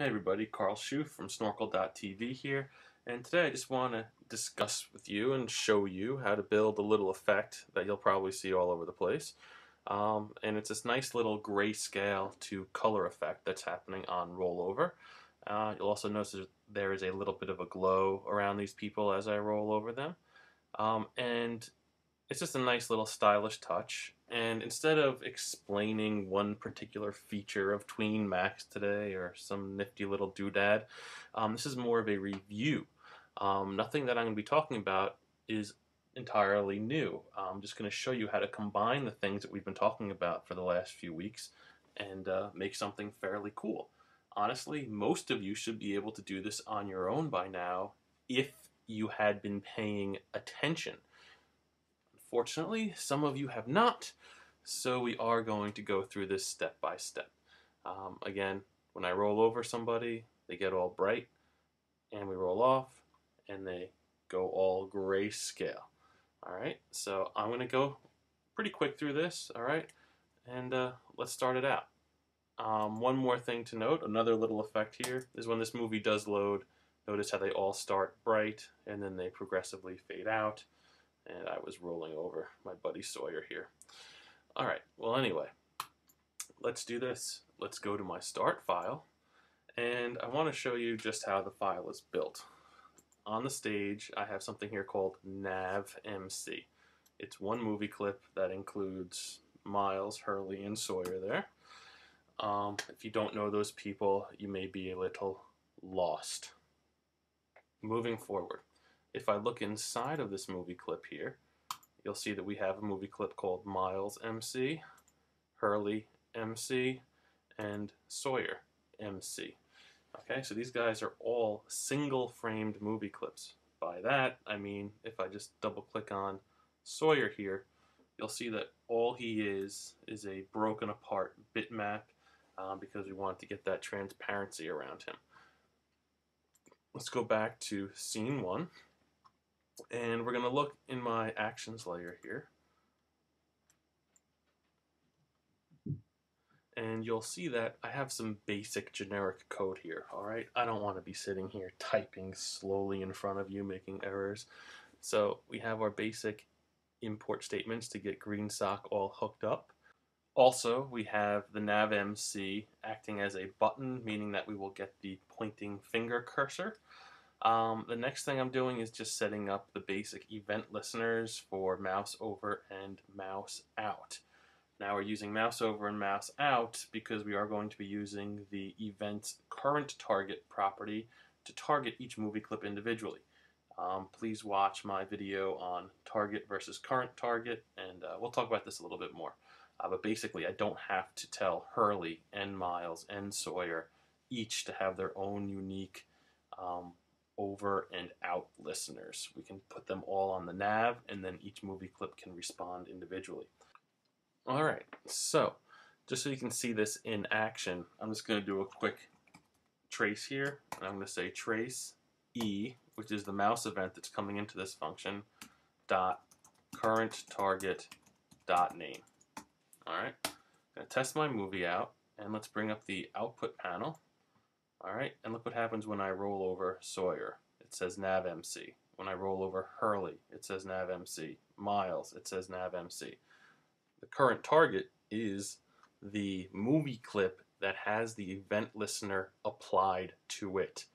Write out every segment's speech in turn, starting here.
Hey everybody, Carl Schooff from Snorkl.tv here, and today I just want to discuss with you and show you how to build a little effect that you'll probably see all over the place. Um, and it's this nice little grayscale to color effect that's happening on rollover. Uh, you'll also notice there is a little bit of a glow around these people as I roll over them. Um, and it's just a nice little stylish touch. And instead of explaining one particular feature of TweenMax today or some nifty little doodad, um, this is more of a review. Um, nothing that I'm going to be talking about is entirely new. I'm just going to show you how to combine the things that we've been talking about for the last few weeks and uh, make something fairly cool. Honestly, most of you should be able to do this on your own by now if you had been paying attention. Fortunately, some of you have not, so we are going to go through this step by step. Um, again, when I roll over somebody, they get all bright, and we roll off, and they go all grayscale. All right, so I'm going to go pretty quick through this, all right, and uh, let's start it out. Um, one more thing to note, another little effect here, is when this movie does load, notice how they all start bright, and then they progressively fade out and I was rolling over my buddy Sawyer here. All right, well anyway, let's do this. Let's go to my start file, and I want to show you just how the file is built. On the stage, I have something here called NavMC. It's one movie clip that includes Miles, Hurley, and Sawyer there. Um, if you don't know those people, you may be a little lost. Moving forward, if I look inside of this movie clip here, you'll see that we have a movie clip called Miles MC, Hurley MC, and Sawyer MC. Okay, so these guys are all single framed movie clips. By that, I mean if I just double click on Sawyer here, you'll see that all he is is a broken apart bitmap um, because we want to get that transparency around him. Let's go back to scene one. And we're going to look in my actions layer here. And you'll see that I have some basic generic code here, alright? I don't want to be sitting here typing slowly in front of you, making errors. So we have our basic import statements to get GreenSock all hooked up. Also, we have the navmc acting as a button, meaning that we will get the pointing finger cursor. Um, the next thing I'm doing is just setting up the basic event listeners for mouse over and mouse out. Now we're using mouse over and mouse out because we are going to be using the event's current target property to target each movie clip individually. Um, please watch my video on target versus current target and uh, we'll talk about this a little bit more. Uh, but basically I don't have to tell Hurley and Miles and Sawyer each to have their own unique um, over and out listeners. We can put them all on the nav and then each movie clip can respond individually. All right, so just so you can see this in action, I'm just going to do a quick trace here. And I'm going to say trace E, which is the mouse event that's coming into this function, dot current target dot name. All right, I'm going to test my movie out and let's bring up the output panel Alright, and look what happens when I roll over Sawyer. It says navmc. When I roll over Hurley, it says navmc. Miles, it says navmc. The current target is the movie clip that has the event listener applied to it.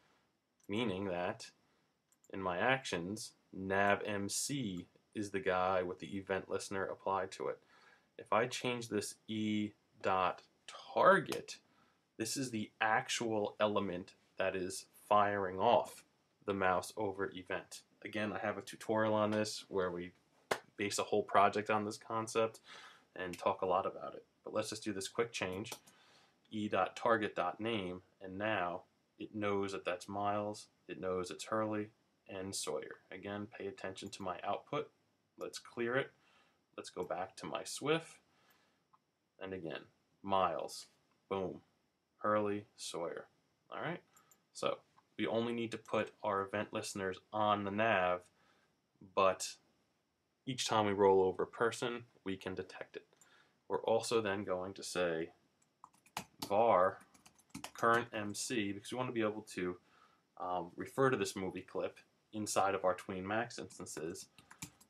Meaning that in my actions, navmc is the guy with the event listener applied to it. If I change this e dot target this is the actual element that is firing off the mouse over event. Again, I have a tutorial on this where we base a whole project on this concept and talk a lot about it. But let's just do this quick change, e.target.name, and now it knows that that's Miles, it knows it's Hurley, and Sawyer. Again, pay attention to my output. Let's clear it. Let's go back to my SWF. And again, Miles. Boom. Hurley, Sawyer. All right, so we only need to put our event listeners on the nav, but each time we roll over a person, we can detect it. We're also then going to say var current MC because we want to be able to um, refer to this movie clip inside of our TweenMax instances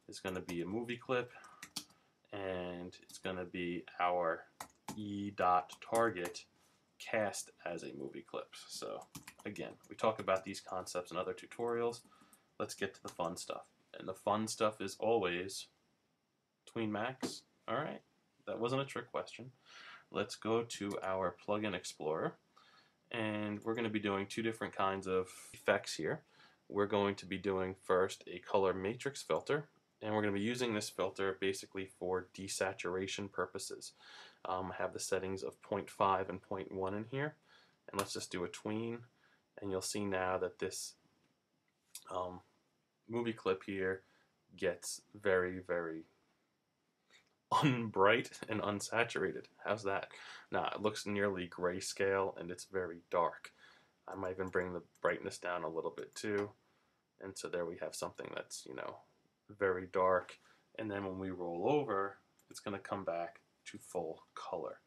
is going to be a movie clip and it's going to be our e dot target cast as a movie clip. So again, we talk about these concepts in other tutorials. Let's get to the fun stuff. And the fun stuff is always TweenMax. All right, that wasn't a trick question. Let's go to our plugin explorer and we're going to be doing two different kinds of effects here. We're going to be doing first a color matrix filter and we're going to be using this filter basically for desaturation purposes. Um, I have the settings of 0.5 and 0.1 in here and let's just do a tween and you'll see now that this um, movie clip here gets very very unbright and unsaturated. How's that? Now it looks nearly grayscale and it's very dark. I might even bring the brightness down a little bit too. And so there we have something that's, you know, very dark, and then when we roll over, it's going to come back to full color.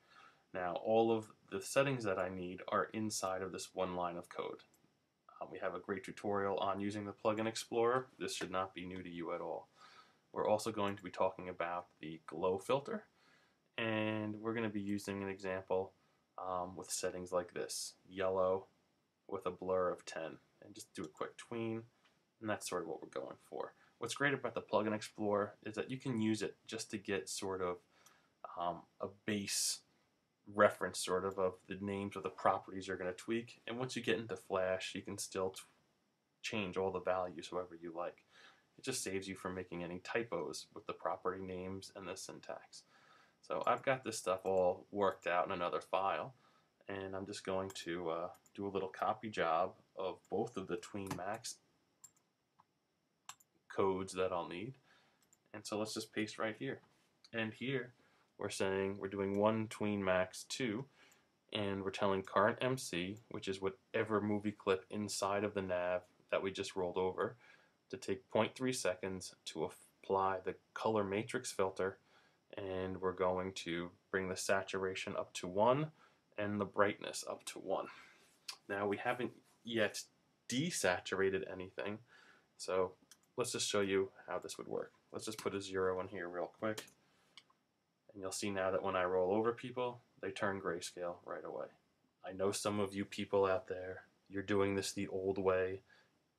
Now, all of the settings that I need are inside of this one line of code. Um, we have a great tutorial on using the Plugin Explorer. This should not be new to you at all. We're also going to be talking about the glow filter, and we're going to be using an example um, with settings like this, yellow with a blur of 10, and just do a quick tween, and that's sort of what we're going for. What's great about the Plugin Explorer is that you can use it just to get sort of um, a base reference sort of of the names of the properties you're going to tweak. And once you get into Flash, you can still change all the values however you like. It just saves you from making any typos with the property names and the syntax. So I've got this stuff all worked out in another file, and I'm just going to uh, do a little copy job of both of the TweenMax codes that I'll need. And so let's just paste right here. And here we're saying we're doing one TweenMax 2 and we're telling current MC, which is whatever movie clip inside of the nav that we just rolled over, to take 0.3 seconds to apply the color matrix filter and we're going to bring the saturation up to 1 and the brightness up to 1. Now we haven't yet desaturated anything, so let's just show you how this would work. Let's just put a zero in here real quick. And you'll see now that when I roll over people, they turn grayscale right away. I know some of you people out there, you're doing this the old way.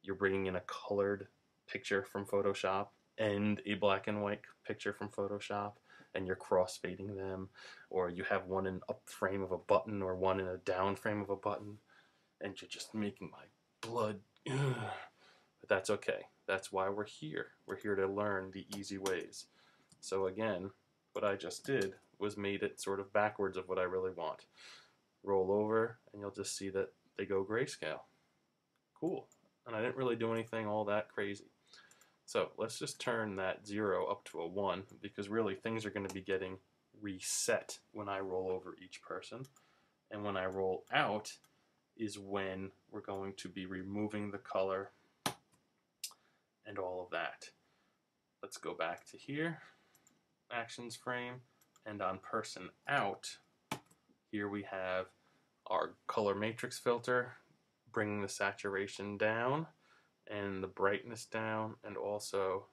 You're bringing in a colored picture from Photoshop and a black and white picture from Photoshop and you're cross-fading them or you have one in up frame of a button or one in a down frame of a button and you're just making my blood but that's okay that's why we're here. We're here to learn the easy ways. So again, what I just did was made it sort of backwards of what I really want. Roll over and you'll just see that they go grayscale. Cool. And I didn't really do anything all that crazy. So let's just turn that 0 up to a 1 because really things are going to be getting reset when I roll over each person. And when I roll out is when we're going to be removing the color and all of that. Let's go back to here, actions frame, and on person out, here we have our color matrix filter, bringing the saturation down and the brightness down, and also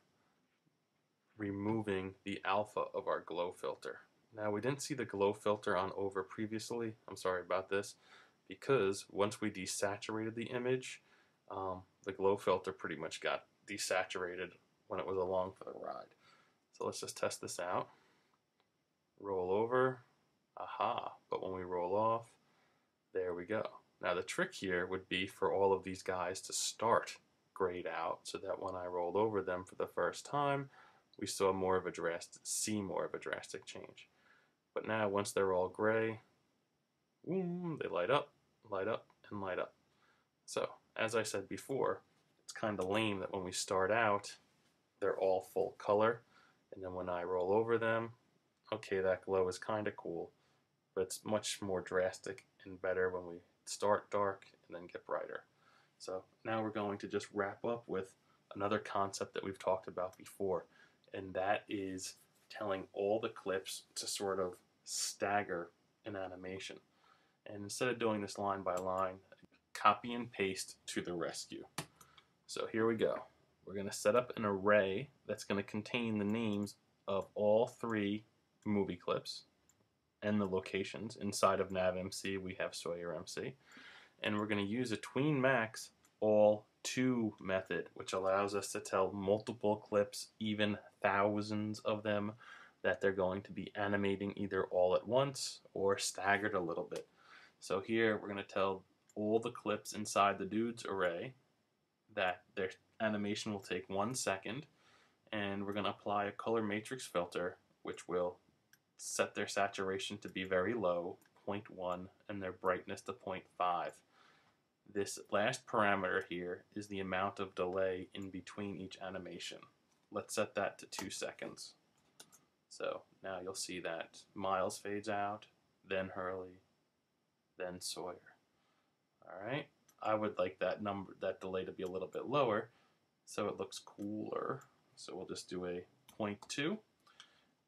removing the alpha of our glow filter. Now we didn't see the glow filter on over previously, I'm sorry about this, because once we desaturated the image, um, the glow filter pretty much got desaturated when it was along for the ride. So let's just test this out. Roll over, aha, but when we roll off, there we go. Now the trick here would be for all of these guys to start grayed out so that when I rolled over them for the first time, we saw more of a drastic, see more of a drastic change. But now once they're all gray, boom, they light up, light up, and light up. So as I said before, it's kind of lame that when we start out, they're all full color. And then when I roll over them, okay, that glow is kind of cool, but it's much more drastic and better when we start dark and then get brighter. So now we're going to just wrap up with another concept that we've talked about before, and that is telling all the clips to sort of stagger an animation. And instead of doing this line by line, copy and paste to the rescue. So here we go. We're going to set up an array that's going to contain the names of all three movie clips and the locations. Inside of NavMC, we have Sawyer MC. And we're going to use a TweenMax all to method, which allows us to tell multiple clips, even thousands of them, that they're going to be animating either all at once or staggered a little bit. So here we're going to tell all the clips inside the dudes array that their animation will take one second and we're going to apply a color matrix filter which will set their saturation to be very low 0.1 and their brightness to 0.5 this last parameter here is the amount of delay in between each animation. Let's set that to two seconds. So now you'll see that Miles fades out then Hurley then Sawyer. Alright I would like that number that delay to be a little bit lower so it looks cooler so we'll just do a 0.2.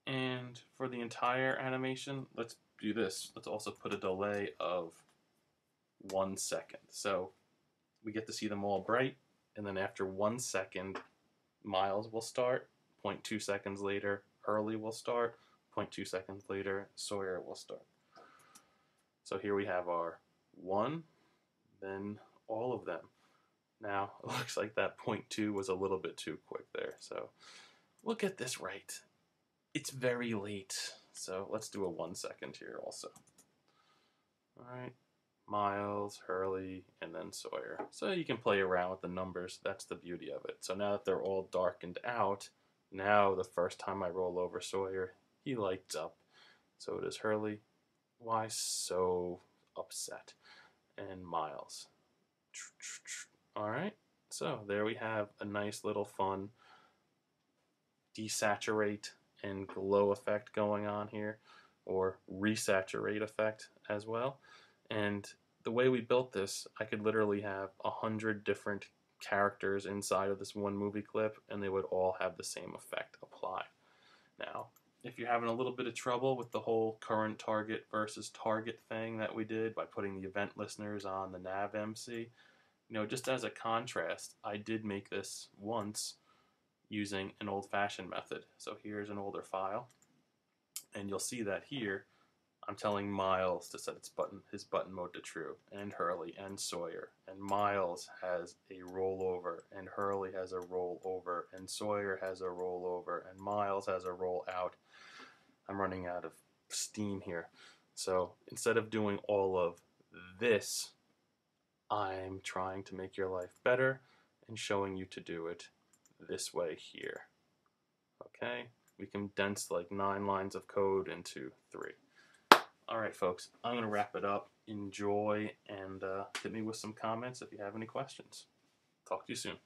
And for the entire animation, let's do this. Let's also put a delay of one second. So we get to see them all bright, and then after one second, Miles will start. 0.2 seconds later, Hurley will start. 0.2 seconds later, Sawyer will start. So here we have our one, then all of them. Now, it looks like that point two was a little bit too quick there, so we'll get this right. It's very late, so let's do a one second here also. Alright, Miles, Hurley, and then Sawyer. So you can play around with the numbers, that's the beauty of it. So now that they're all darkened out, now the first time I roll over Sawyer, he lights up. So it is Hurley. Why so upset? And Miles. Alright, so there we have a nice little fun desaturate and glow effect going on here, or resaturate effect as well. And the way we built this, I could literally have a hundred different characters inside of this one movie clip, and they would all have the same effect apply. Now, if you're having a little bit of trouble with the whole current target versus target thing that we did by putting the event listeners on the nav MC, you know, just as a contrast, I did make this once using an old-fashioned method. So here's an older file, and you'll see that here I'm telling Miles to set its button, his button mode to true, and Hurley and Sawyer, and Miles has a rollover, and Hurley has a rollover, and Sawyer has a rollover, and Miles has a roll out. I'm running out of steam here. So instead of doing all of this I'm trying to make your life better and showing you to do it this way here. Okay, we condense like nine lines of code into three. All right, folks, I'm going to wrap it up. Enjoy and uh, hit me with some comments if you have any questions. Talk to you soon.